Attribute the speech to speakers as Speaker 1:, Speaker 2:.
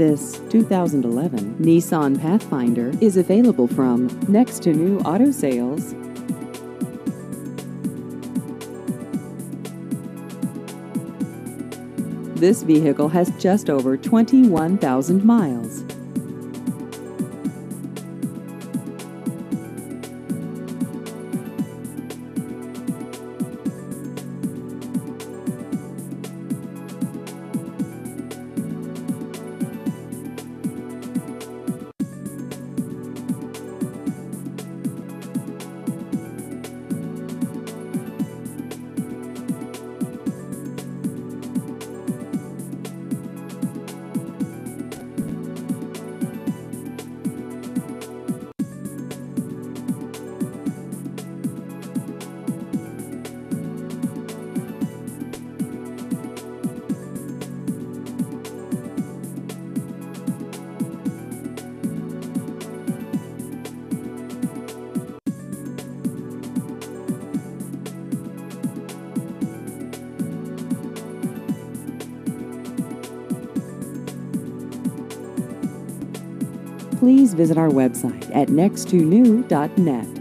Speaker 1: This 2011 Nissan Pathfinder is available from Nex-2-Nu Auto Sales. This vehicle has just over 21,000 miles. Please visit our website at nex2nu.net.